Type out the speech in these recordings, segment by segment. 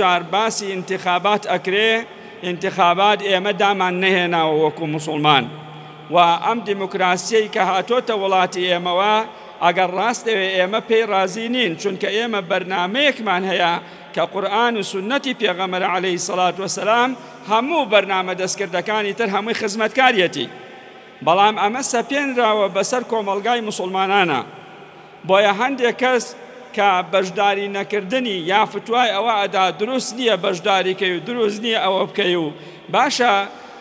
جار باسی ئینتخابات ئەکرێ ئینتخابات ئێمە دامان نەهێناوە وەکو مسلمان و ئەم دیموکراسیەی کە هاتۆتە وڵاتی ئێمەوە ئەگەر ڕاستەوێ ئێمە پێی ڕازی نین چونکە ئێمە بەرنمەیەکمان هەیە کە قورآن و سنەتی پێغەمەر عليهەی سەلات وسلام هەموو بەرنامە دەستکردەکانی تر هەمووی خزمەتکاریەتی بەڵام ئەمە سەپێنراوە بەسەر کۆمەڵگای موسڵمانانا، بۆیە هەندێک کەس کە بەشداری نەکردنی یا فتوای ئەوە ئەدا دروست نیە بەشداری کەی و دروست نیە ئەوە بکەی و باشە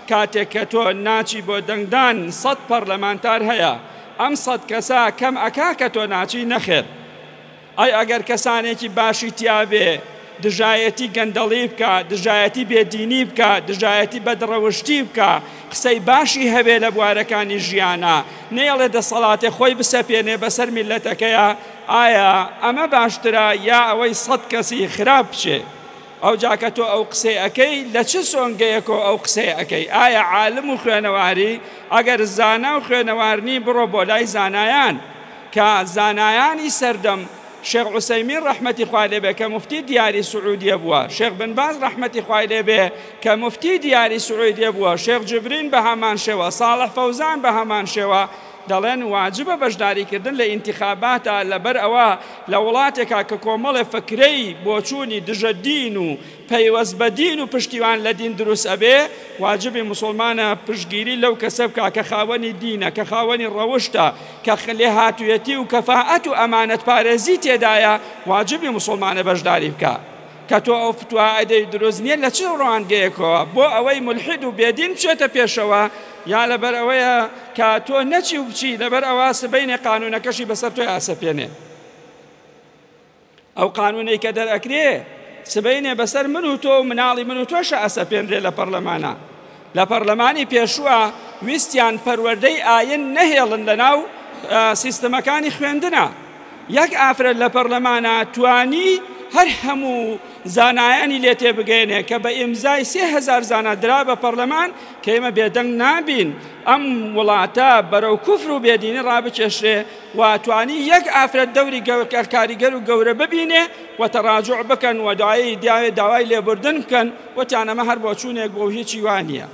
کاتێک کە تۆ ناچی بۆ دەنگدان سەد پەڕلەمانتار هەیە ئەم سەد کەسە کەم ئەکا کە تۆ ناچی نەخێر ئەی ئەگەر کەسانێکی باشی تیابێ دژایەتی گەندەڵی بکا، دژایەتی بێ دینی بکا، دژایەتی بەد ڕەوشتی بکا، قسەی باشی هەبێ لە بوارەکانی ژیانا، نەیەڵێ دەسەڵاتێ خۆی بسەپێنێ بەسەر میللەتەکەیا، ئایا ئەمە باشترە یا ئەوەی سەد کەسی خراپ بچێ؟ ئەوجا کە تۆ ئەو قسەی ئەکەی لە چ سۆنگەیەکۆ ئەو قسەی ئەکەی؟ ئایا عالم و خوێنەواری؟ ئەگەر زانا و خوێنەوار نی بڕۆ بۆ لای زانایان. کە زانایانی سەردەم، شێخ عوسەیمین ڕەحمەتی خوای لێ بێ کە موفتی دیاری سعودیە بووە، شێخ بن باز ڕەحمەتی خوای لێ بێ کە موفتی دیاری سعودیە بووە، شێخ جبرین بە هەمان شێوە، ساڵح فەوزان بە هەمان شێوە، دەڵێن واجبە بەشداری کردن لە ئینتیخاباتا لەبەر ئەوە لە وڵاتێکا کە کۆمەڵێ فکرەی بۆچوونی دژە دین و پەیوەست بە دین و پشتیوان لە دین دروست ئەبێ، واجبی موسوڵمانە پشتگیری لەو کەسە بکا کە خاوەنی دینە، کە خاوەنی ڕەوشتە، کە لێهاتویەتی و کەفائەت و ئەمانەت پارێزی تێدایە، واجبی موسوڵمانە بەشداری بکا. کە تۆ ئەو فتوا ئەدەی دروست نیە لە چ ڕوانگەیەکەوە بۆ ئەوەی مولحید و بێ دین بچێتە پێشەوە، یا لەبەر ئەوەیە کە تۆ نەچی و بچی لەبەر ئەوە سبەینێ قانونەکەشی بەسەر تۆیا ئەسەپێنێ. ئەو قانونەی کە دەرئەکرێ سبەینێ بەسەر من و تۆ و مناڵی من و تۆشە ئەسەپێنرێ لە پەرلەمانا لە پەرلەمانی پێشووە ویستیان پەروەردەی ئاین نەهێڵن لە ناو سیستمەکانی خوێندنە یەک ئافرەت لە پەرلەمانە توانی هەر هەموو زانایانی لێ تێبگەێنێ کە بە ئیمزای سهزار زانە درا بە پەرلەمان کە ئێمە بێدەنگ نابین ئەم وڵاتە بەرەو کوفر و بێدینی ڕابکێشرێ و توانی یەک ئافرەت دەوری کاریگەر و گەورە ببینێ و تەڕاجوع بکەن و دوایی دیاێ داوای لێبوردن بکەن وتیان ئەمە هەر بۆچوونێک بۆ هیچی وا نییە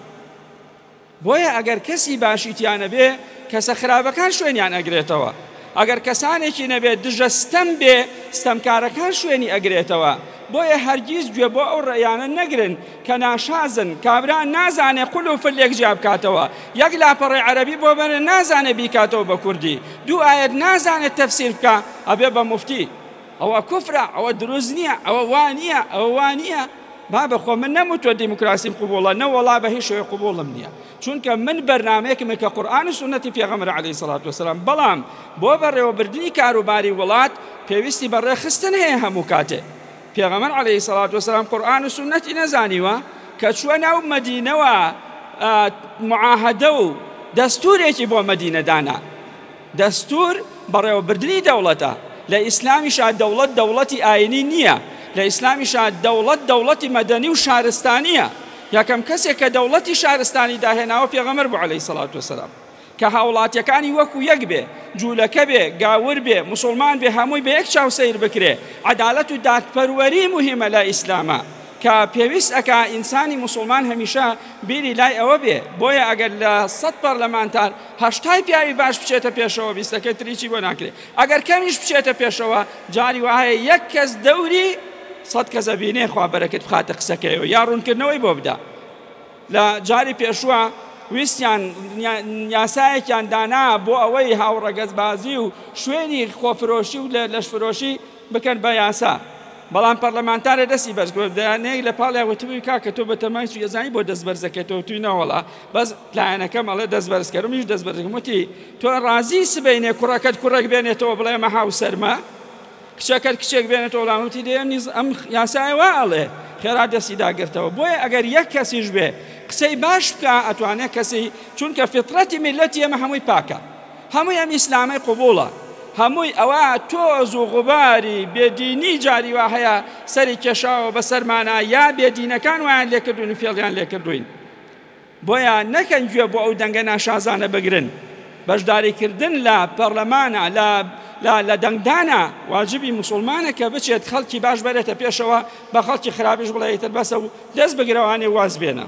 بۆیە ئەگەر کەسی باشی تیانەبێ کەسە خراپەکان شوێنیان ئەگرێتەوە ئەگەر کەسانێکی نەبێت دژە ستەم بێ ستەمکارەکان شوێنی ئەگرێتەوە بۆیە هەرگیز گوێ بۆ ئەو ڕێیانە نەگرن کە ناشازن کابرا نازانێ قل و فلێک جیا بکاتەوە یەک لاپەڕەی عەرەبی بۆ بەرێ نازانێ بیکاتەوە بە کوردی دوو ئایەت نازانێت تەفسیر بکا ئەبێ بە مفتی ئەوە کوفرە ئەوە دروست نییە ئەوە وا نییە ئەوە وا نییە بابە خۆ من نەموتوە دیموکراسیم قوبوڵە نەوەڵا بە هیچ شوێ قوبوڵم نییە چونکە من بەرنمەیەکمە کە قورآان و سنەتی پێغەمەر علی سڵات وسلام بەڵام بۆ بەڕێوەبردننی کاروباری وڵات پێویستی بە ڕێخستن هەیە هەموو کاتێ پێغەمبەر علیە سڵات وسلام قورئان و سونەتی نەزانیوە کە چووە ناو مەدینەوە معاهدە و دەستورێکی بۆ مەدینە دانا دەستور بەڕێوەبردنی دەوڵەتە لە ئیسلامیشا دەوڵەت دەوڵەتی ئاینی نییە لە ئیسلامیشا دەوڵەت دەوڵەتی مەدەنی و شارستانیە یەکەم کەسێک کە دەوڵەتی شارستانی داهێناوە پێغەمبەر بوو علیه سڵات وسلام کە هاوڵاتیەکانی وەکو یەک بێ جولەکە بێ گاور بێ موسوڵمان بێ هەمووی بە یەک چاو سەیر بکرێ عەدالەت و دادپەروەری موهیمە لای ئیسلامە کە پێویست ئەکا ئینسانی موسوڵمان هەمیشە بیری لای ئەوە بێ بۆیە ئەگەر لە سەد پەرلەمانتار هەشتای پیاوی باش بچێتە پێشەوە بیستەکەی تری چی بۆ ناکرێ ئەگەر کەمیش بچێتە پێشەوە جاری وایە یەک کەس دەوری سەد کەس ئەبینێ خوا بەرەکەت بخاتە قسەکەیەوە یا ڕونکردنەوەی بۆ بدا. لە جاری پێشووە ویستیان یاسایەکیان دانا بۆ ئەوەی هاوڕەگەزبازی و شوێنی خۆفرۆشی و لەشفرۆشی بکەن بە یاسا بەڵام پەرلەمانتارە دەستی بەرزگرت دەیانەیەک لە پاڵیا وتبووی کاکە تۆ بە تەمای چی ئەزانی بۆ دەست بەرزەکەی تۆ توی ناوەڵا بەس لایەنەکەم ئەڵێ دەست بەرزکەرم هیچ دەست بەرزکەم وتی تۆ ڕازی سبەینێ کوڕەکەت کوڕێک بێنێتەوە بڵێ مە هاوسەرمە کچەکەت کچێک بێنێتەوە وڵام وتی دەیەم نیز ئەم یاسایە وا ئەڵێ خێرا دەستی داگرتەوە بۆیە ئەگەر یەک کەسیش بێ قسەی باش بکە ئەتوانێت کەسی چونکە فطرەتی میلەتی ئێمە هەمووی پاکە هەمووی ئەم ئیسلامەی قوبوڵە هەمووی ئەوە تۆز و غوباری بێدینی جاری وا هەیە سەری کێشاوە بەسەرمانە یا بێدینەکان وایان لێکردوین و فێڵیان لێکردوین بۆیە نەکەن گوێ بۆ ئەو دەنگە ناشازانە بگرن، بەشداریکردن لە پەرلەمانە، لە دەنگدانە، واجبی موسڵمانە کە بچێت خەڵکی باش بەرێتە پێشەوە، بە خەڵکی خراپیش بڵێ ئیتر بەسە و دەست بگرە وانێ واز بێنە.